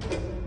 Thank you.